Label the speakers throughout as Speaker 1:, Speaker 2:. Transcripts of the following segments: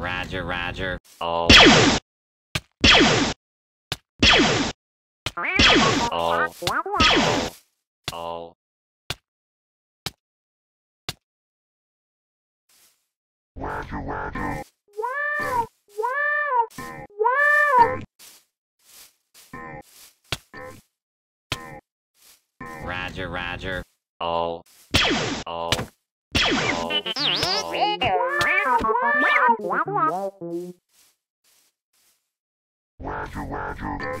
Speaker 1: Oh. Oh. Roger, Roger. Oh. Oh. Oh. Oh.
Speaker 2: Roger, Roger.
Speaker 1: Roger, Roger. Oh. Oh. Oh. Oh.
Speaker 2: Roger, Roger.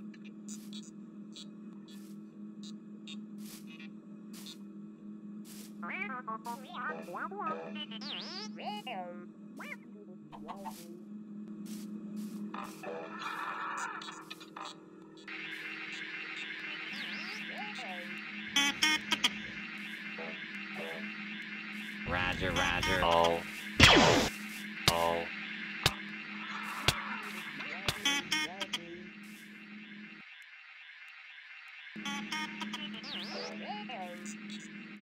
Speaker 1: Roger, roger. Oh. Oh.